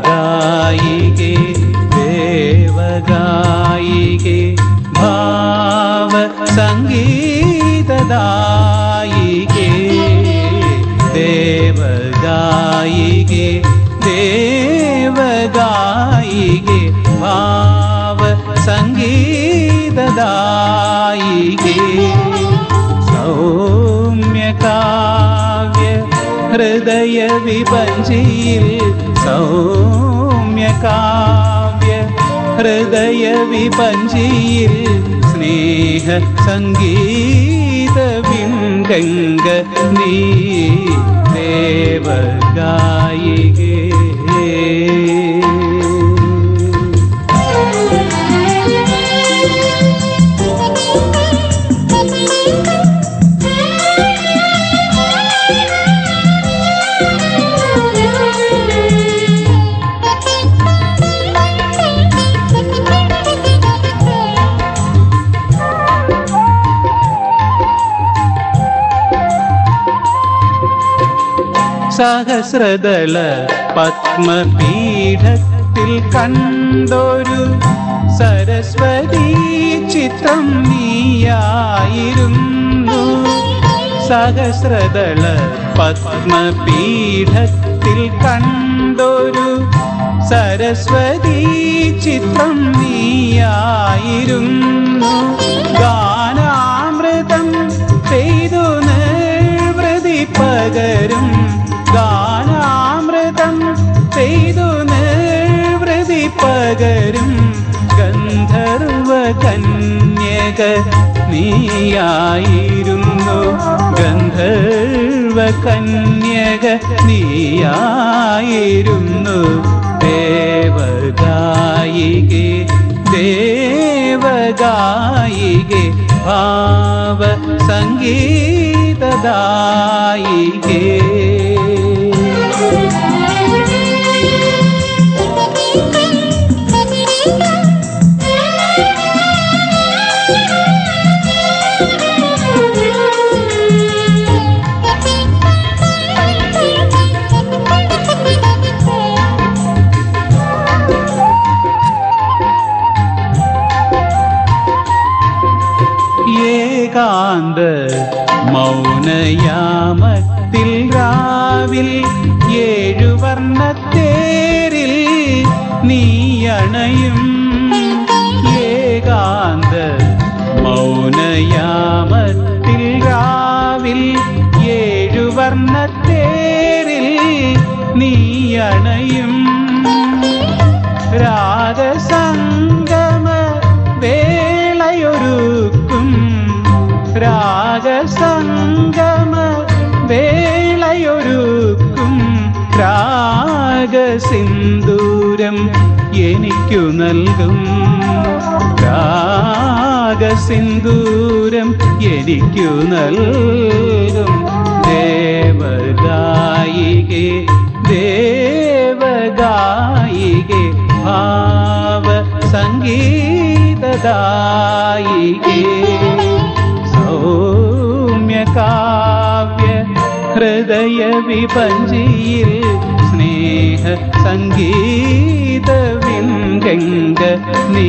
देवगायिके देवगायिके भाव सङ्गीतदायिके देवगायिके देवगायिगे पाव सङ्गीत गायिगे सौम्य काव्य हृदय विपञ्जील सौम्य हृदय विपञ्जील स्नेह सङ्गीतविङ्गी दे वागि സഹസ്രദള പത്മപീഠത്തിൽ കണ്ടൊരു സരസ്വതി ചിത്രം നീയായിരുന്നു. സഹസ്രദള പത്മപീഠത്തിൽ കണ്ടൊരു സരസ്വതി ചിത്രം നീയായിരുന്നു. ഗാനാമൃതം പകരും ഗന്ധർവ കന്യക നീയായിരുന്നു. ഗന്ധർവ കന്യക നീയായിരുന്നു. ദേവഗായികെ ദേവഗായികെ ഭാവ സംഗീതദായികേ ഏകാന്ത മൗനയാമത്തിൽ രാവിൽ ഏഴു വർണത്തേരിൽ നീയണയും ഏകാന്ത മൗനയാമത്തിൽ രാവിൽ ഏഴു വർണത്തേരിൽ നീയണയും രാഗസിന്ദൂരം എനിക്കു നൽകും. രാഗസിന്ദൂരം എനിക്കു നൽകും. ദേവഗായികെ ദേവഗായികെ ഭാവ സംഗീതദായികെ സൗമ്യകാവ്യ ഹൃദയ വിപഞ്ചിയിൽ സ്നേഹ സംഗീത വിംഗംഗ നീ